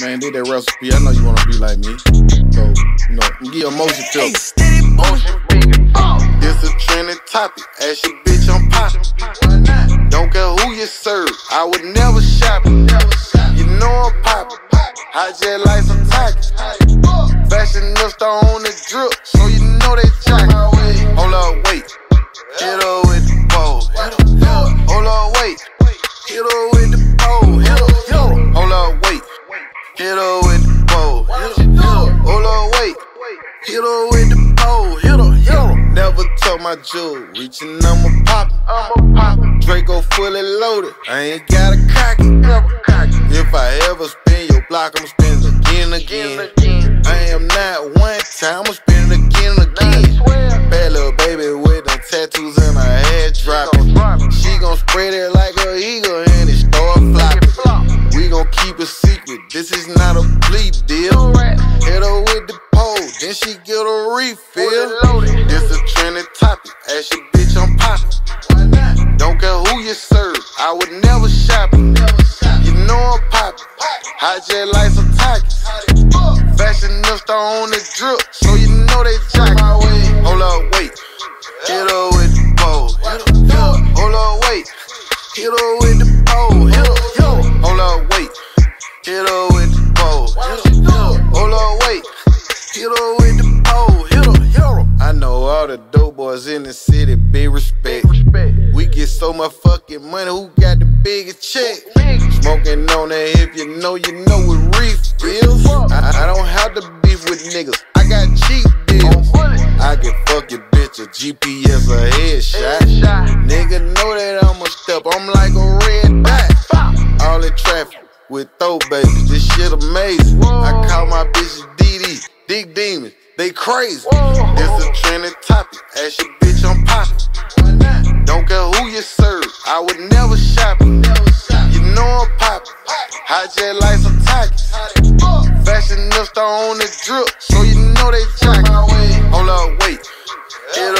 Man, do that recipe. I know you wanna be like me. So, you know, get a motion Hey, steady motion. This a trending topic. Ask your bitch, I'm poppin'. Don't care who you serve. I would never shop. You know I'm poppin'. I just like some tacos. Fashionista on the drip, so you know they jock. Hold up, wait. Hit her Hit her with the pole. Hit her, hit her. Never took my jewel. Reaching, I'ma pop it. Draco fully loaded. I ain't gotta cock it. If I ever spin your block, I'ma spin it again and again. I am not one time, I'ma spin it again and again. Bad little baby with them tattoos and her head dropping. She gon' spread it like a eagle and it start flopping. We gon' keep it secret, this is not a plea deal. Hit her with the pole, then she get a refill. This a trending topic, ask your bitch I'm poppin'. Don't care who you serve, I would never shop. You know I'm poppin', I just like some tacos. Fashionista on the drip, so you know they jock. All the dope boys in the city, big respect. We get so much fucking money, who got the biggest check? Smoking on that, if you know, you know what refills. I, I don't have to beef with niggas, I got cheap deals. I can fuck your bitch a GPS or headshot. Nigga know that I'm a step, I'm like a red dot. All in traffic with throw babies, this shit amazing. I call my bitches DD, Dick Demons, they crazy. This a trending topic, ask your bitch I'm poppin'. Don't care who you serve, I would never shop it. You know I'm poppin', I just like some tacos. Fashionista on the drip, so you know they jock. Hold up, wait, hit